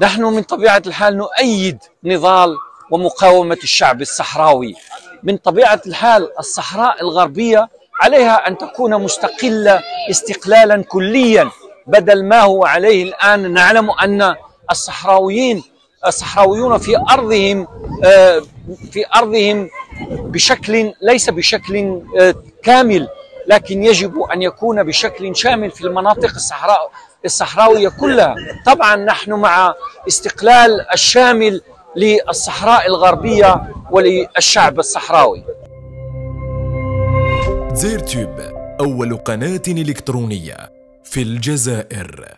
نحن من طبيعة الحال نؤيد نضال ومقاومة الشعب الصحراوي. من طبيعة الحال الصحراء الغربية عليها أن تكون مستقلة استقلالا كليا. بدل ما هو عليه الآن نعلم أن الصحراويين الصحراويون في أرضهم آه، في أرضهم بشكل ليس بشكل آه، كامل لكن يجب أن يكون بشكل شامل في المناطق الصحراء الصحراوية كلها. طبعا نحن مع استقلال الشامل للصحراء الغربية وللشعب الصحراوي. زيرتيوب أول قناة إلكترونية في الجزائر.